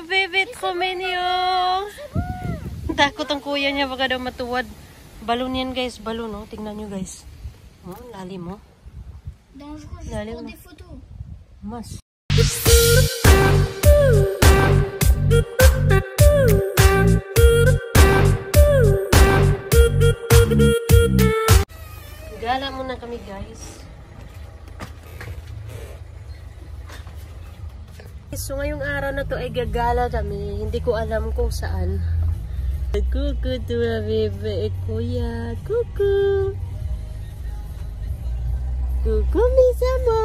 Baby, trop mignon! Takot ang kuya niya, baka daw matuwad. Balon yan guys, balon no? Tingnan nyo guys. Oh, lalim on- des photos. Mas. Gala muna kami guys. So ngayong araw na to ay gagala kami. Hindi ko alam kung saan. Kuku to bebe kuya. Kuku. Kuku misama.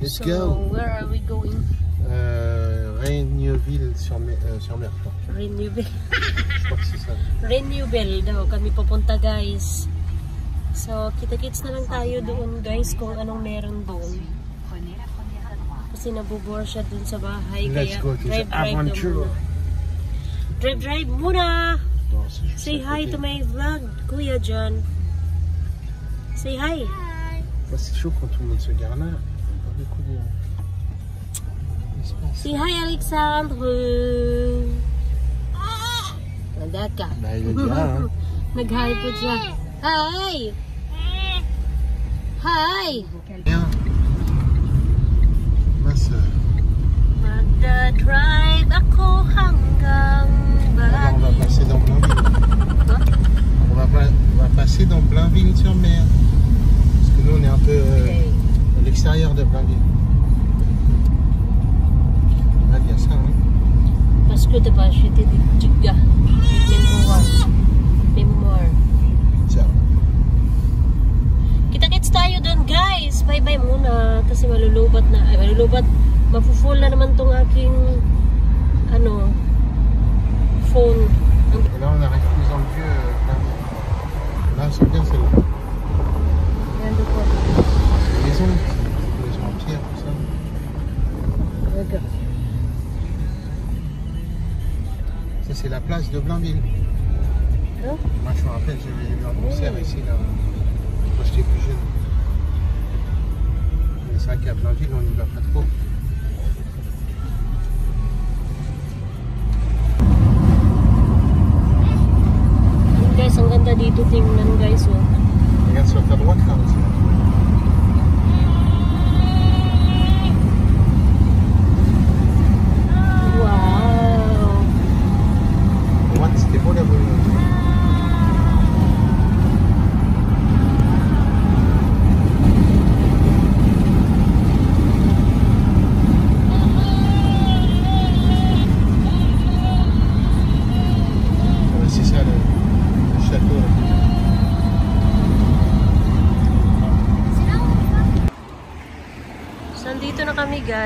Let's so, go. where are we going? Euh, Régneville sur, mer, euh, sur mer. Renewable. Je crois que c'est ça. Renewable daw kami pupunta guys. So, kita-kits na lang tayo doon guys kung anong meron doon. Kasi nabubore siya dun sa bahay. Let's kaya go to the drive-drive daw adventure. muna. Say hi to my vlog, Kuya John. Say hi. Ouais, c'est chaud quand tout le monde se gare là. Pas beaucoup de... d'espace. Say hi, Alexandre. Nadaka. Bah, il est bien, hein. Nag-hi po siya. Hi! Hi! Ako hanggang on va passer dans Blainville. On va, pas- on va passer dans Blainville-sur-Mer. Parce que nous, on est un peu euh, Okay. à l'extérieur de Blainville. Là, il y a ça, hein. Parce que. Kita-kits tayo dun guys. Bye-bye muna. Kasi na. Ay, malulubat. Mafu-full na naman tong aking ano phone. Et là, on arrive plus euh, Blainville. Là, c'est bien celle-là. Nando po. Les maisons, les maisons en pierre, tout ça. Talaga. Ça, c'est la place de Blainville. Ano? Moi, je me rappelle, j'avais vu un concert ici, là, quand j'étais plus jeune. Mais c'est vrai qu'à Blainville, on n'y va pas trop. Dito tingnan guys. Oh. Sur ta droite, là. aussi.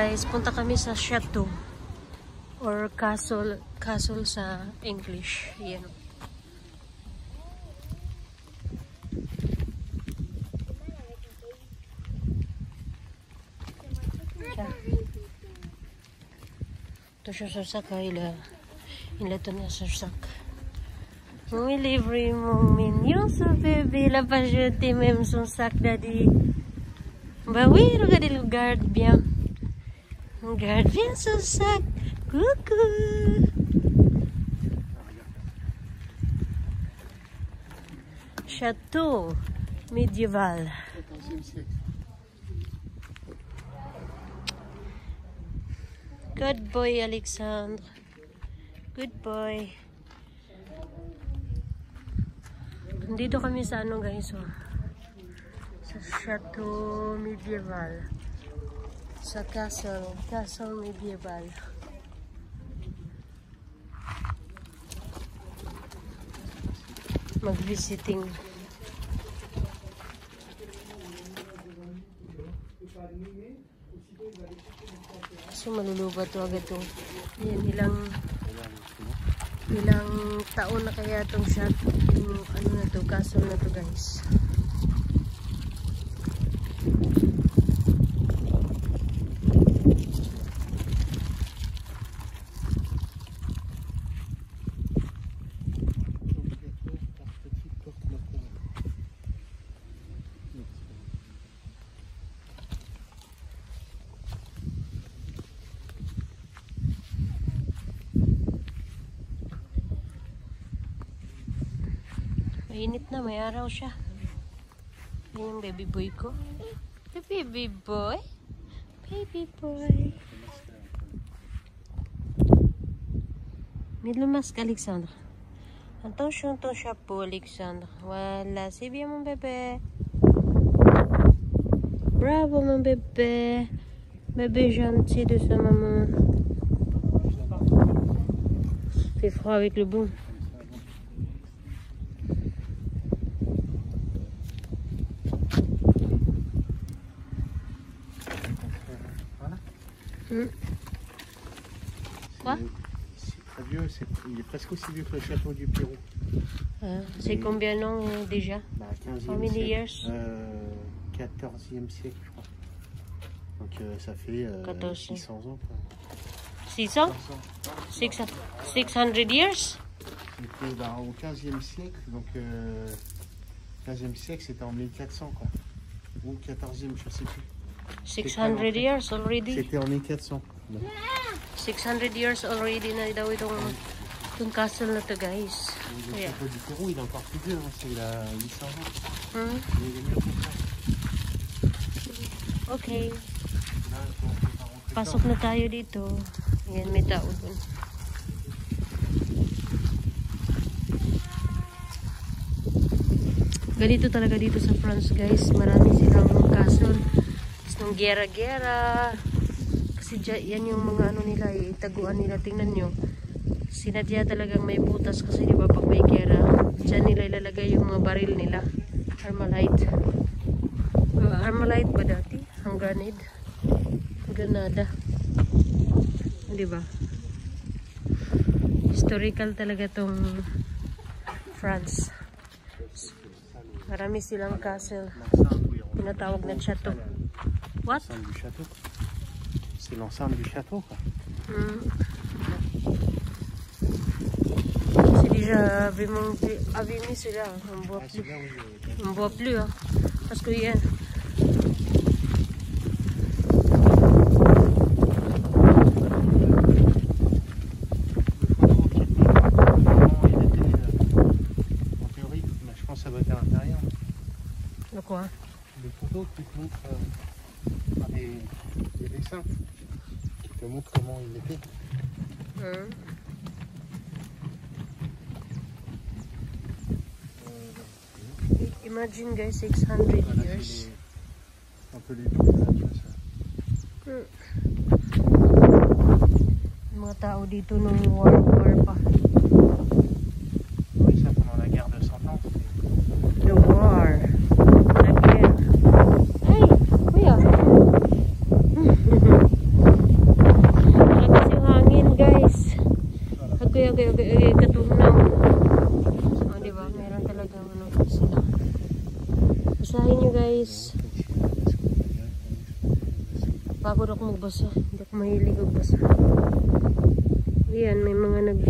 Guys. Punta kami sa chateau. Or castle. Castle sa English. Yan. Siya. Ito siya sa sakay la. Ila to na sa sak. Oui, libre mon mignon, ce bébé. La pas jeté même son sac, daddy. Bah oui, regardez le garde bien. Garde bien son sac. Coucou. Château médiéval. Good boy, Alexandre. Good boy. Dito kami sa ano guys, oh. Sa Chateau Medieval. Sa castle. Castle Medieval. Mag-visiting. So malulubat to agad to. Yan, ilang ilang taon na kaya tong shot yung ano na to, castle na to guys. Mainit na, may araw siya. Yan yung baby boy baby boy? Baby boy. Alexandra. Attention ton chapeau, Alexandre. Voilà, c'est bien mon bébé. Bravo mon bébé. Bébé gentil de sa maman. C'est froid avec le boom. Voilà. Hmm. Quoi C'est très vieux, il est presque aussi vieux que le château du Pérou. Euh, C'est combien de temps euh, déjà Bah, 15e How many siècle. years? Euh, 14e siècle, je crois. Donc euh, ça fait euh, 14e. 600 ans. Quoi. 600 600. 600 600 years C'était bah, au 15e siècle, donc euh, 15e siècle c'était en 1400 quoi. Ou 14e, je sais plus. 600 years already C'était en 1400. Donc, 600 years already na daw itong, itong castle na to guys. Le Yeah. château du Pérou, il est encore plus vieux, c'est il a 800 ans. Hmm? Okay. Pasok na tayo dito. Yan, may tao dun. Ganito talaga dito sa France, guys. Marami silang castle. Tapos nung gera-gera. Kasi dya- yan yung mga ano nila, eh, taguan nila. Tingnan nyo. Sinadya talagang may butas kasi di ba pag may gera, dyan nila ilalagay yung mga baril nila. Armalite. Uh, Armalite ba dati? Ang granade. Granada. Di ba? Historical talaga tong France. Marami silang castle. Tinatawag na chateau. droite. L'ensemble du château. C'est l'ensemble du château. Mmh. C'est déjà abîmé celui-là. On ne voit ah, plus. Là où je... On voit plus. Hein. Parce que hier. ça doit être à l'intérieur. Le quoi? Le poteau qui te montre. Euh, des, des dessins qui te montrent comment il était. Hmm. Imagine guys, 600 Voilà, years. un peu les doubles, là, tu vois ça. Mga tao dito nung war, war pa. Oui, ça pendant la guerre de 100 ans. c'était- The war. Again. Ay, kuya. Malakas yung hangin, guys. Okay, okay, okay, okay, katunaw. O, di ba? Meron talaga ano sila. Basahin nyo, guys. Pagod ako magbasa. Hindi ako mahilig magbasa. Ayan, may mga nag...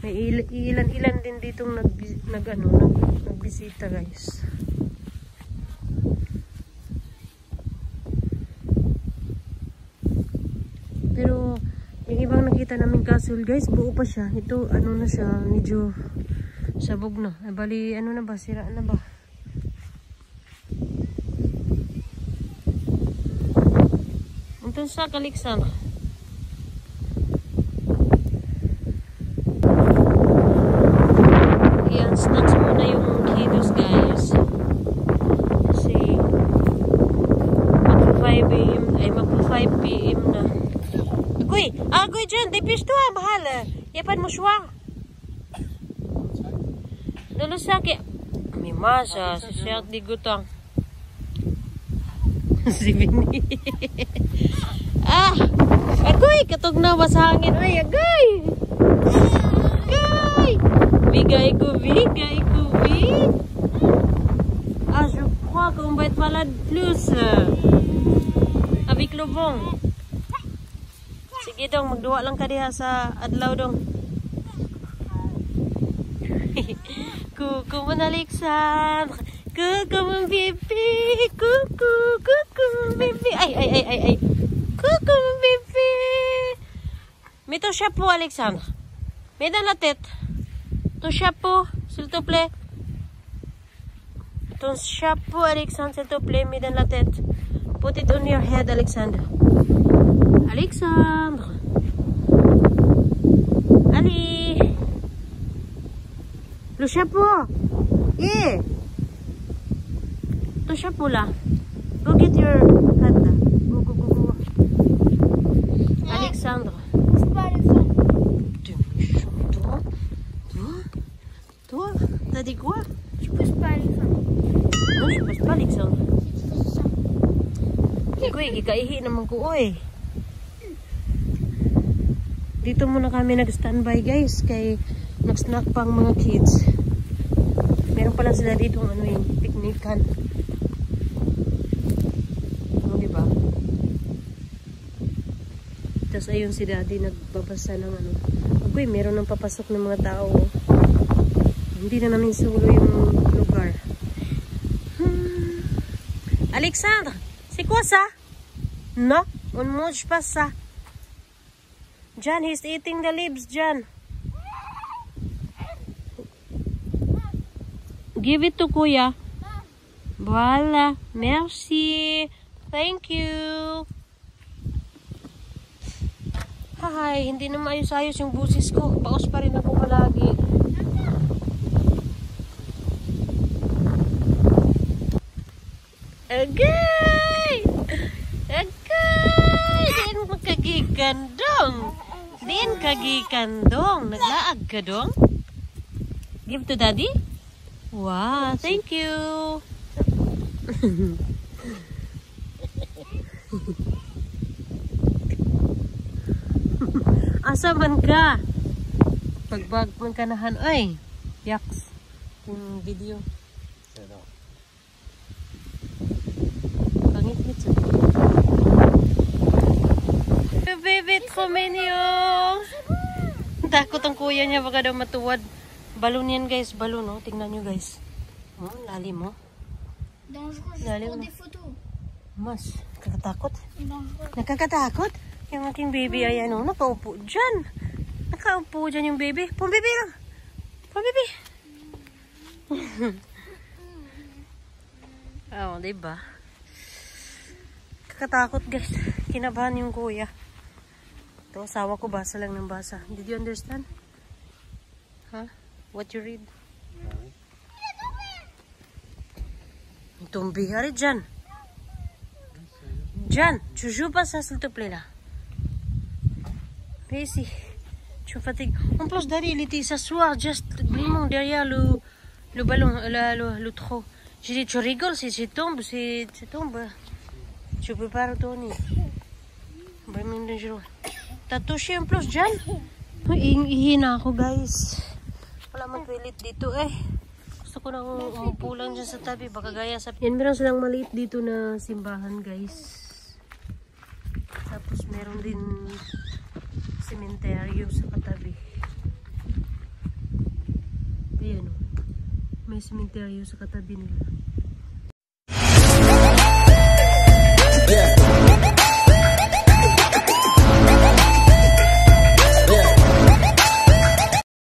May il- ilan-ilan din ditong nag, nag, ano, nag, nagbisita, guys. Nakita namin castle, guys, buo pa siya. Ito, ano na siya, medyo sabog na. Ay, bali, ano na ba, sira na ba? Ito sa kaliksan. dépêche-toi, Il n'y a pas de mouchoir. Dans le sac. Mais moi, ça, c'est cher dégoûtant. si Vinny. ah! Agoy! Katugnawa sa hangin. Ay, agoy! Agoy! Ah, je crois qu'on va être malade plus euh, avec le vent. Sige dong, magduwa lang ka diha sa adlaw dong. Kuku Alexandre. Kuku mon bébé. Kuku, kuku mon bébé. Ay, ay, ay, ay, ay. Kuku mon bébé. Mets ton chapeau, Alexandre. Dans la tête. Ton chapeau, s'il te plaît. Ton chapeau, Alexandre, s'il te plaît, mets dans la tête. Put it on your head, Alexandre. Alexandre. Le chapeau. Yeah. Ton chapeau là. Go get your hat. Go, go, go, go. Eh. Alexandre. Pousse pas, Alexandre. T'es méchant, toi. Toi. Toi. T'as dit quoi? Tu pousses pas, Alexandre. Non, je passe pas, Alexandre. Si tu faisais ça. Ikaw gikaihi naman ko oy. Dito muna kami nag-standby guys kay nag-snack pa ang mga kids. Meron pala sila dito ano yung picnican. Ano diba? Tapos ayun si daddy nagbabasa ng ano. Agoy, meron nang papasok ng mga tao. Hindi na namin sulo yung lugar. Hmm. Alexandre, c'est quoi ça? Non, on mange pas ça. John, he's eating the leaves, John. Give it to Kuya. Voila. Merci. Thank you. Hi, hindi na maayos-ayos yung busis ko. Paus pa rin ako palagi. Agay! Agay! Din kagikandong. Naglaag ka dong? Give to daddy? Wow, thank you. Asa man ka? Pagbag man kanahan. Ay, yaks. Yung video. Pangit-ngit sa trop mignon. Takot ang kuya niya, baka daw matuwad. Balon yan guys, balon oh. Tingnan nyo guys. Oh, lalim oh. Des photos. Mas, nakakatakot. Nakakatakot? Yung aking baby ay ano, nakaupo dyan. Nakaupo dyan yung baby. Pum baby lang. Pum baby. Oo, oh, diba? Kakatakot guys. Kinabahan yung kuya. Asawa ko basa lang ng basa. Did you understand? Huh? What you read? Tombi, arrête Jeanne. Jeanne, tu joues pas ça s'il te plaît là. Viens ici. Tu fatigues. En plus, Daddy, il était s'asseoir juste vraiment derrière le, le ballon, le, le, le trou. J'ai dit, tu rigoles, si tu tombes, tu tombes, tu peux pas retourner. Vraiment dangereux. Tatusian plus dyan. Ihingi ako guys. Wala man dito eh. Gusto ko nang oh, umupo lang dyan sa tabi. Baka gaya sa... Yan meron silang maliit dito na simbahan guys. Tapos meron din sementeryo sa katabi. Ayan o. May sementeryo sa katabi nila. Yeah.